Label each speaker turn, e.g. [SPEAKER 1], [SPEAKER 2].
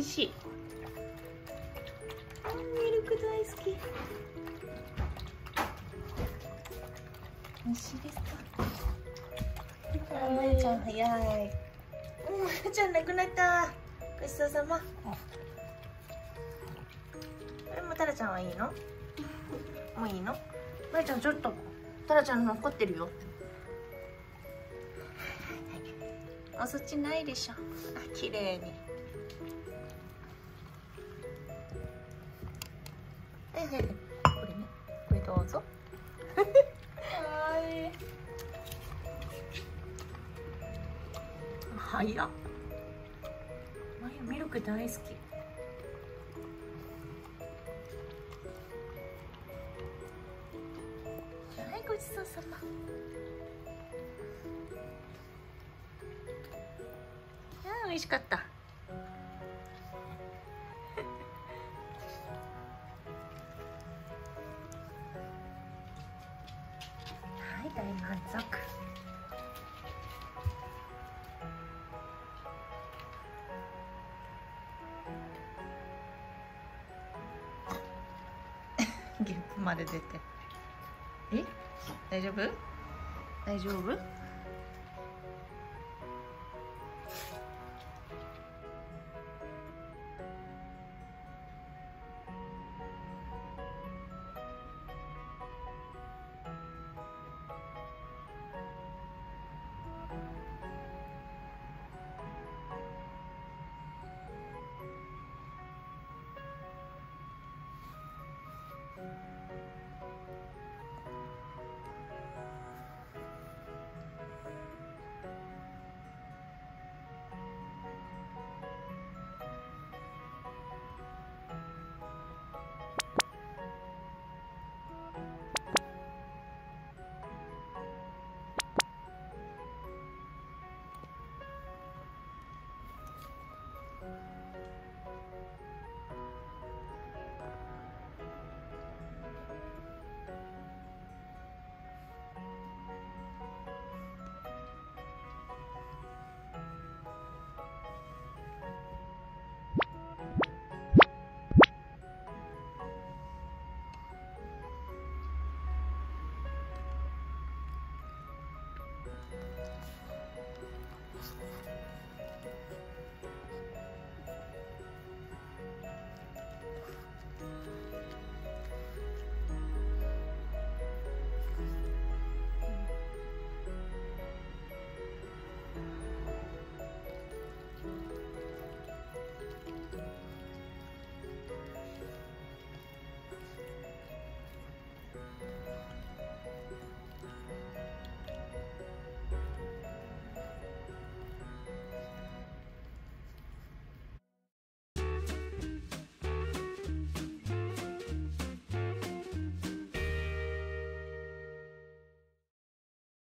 [SPEAKER 1] 味しい。ミルク大好き。美味しいですか？あまゆちゃん早い。うんまゆちゃんなくなった。ごちそうさま。えもうタラちゃんはいいの？もういいの？まゆちゃんちょっと。タラちゃん残ってるよ。あそっちないでしょ。あ綺麗にはいはいはいこれね。これどうぞ。はい。早っ。マヤミルク大好き。はいごちそうさま。あー美味しかったはい大満足ゲップまで出て。え？大丈夫？大丈夫？you.